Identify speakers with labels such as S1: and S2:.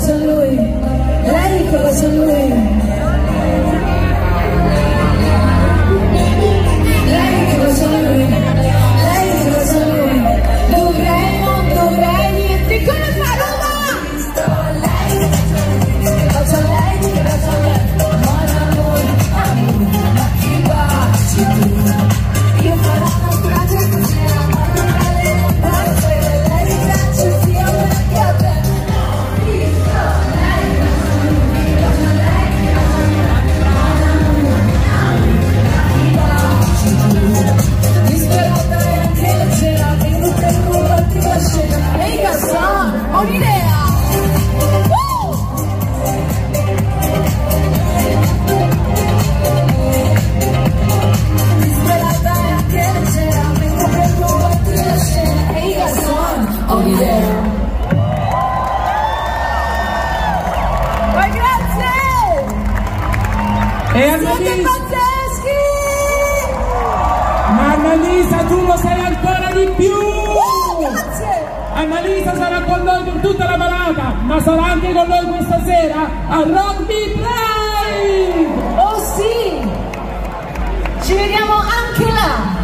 S1: corazón, Luis. Ay, corazón, Luis. E
S2: Annalisa... Ma Annalisa tu lo sei ancora di più!
S1: Oh, grazie!
S2: Annalisa sarà con noi per tutta la parata, ma sarà anche con noi questa sera a Rugby Play! Oh sì! Ci vediamo anche là!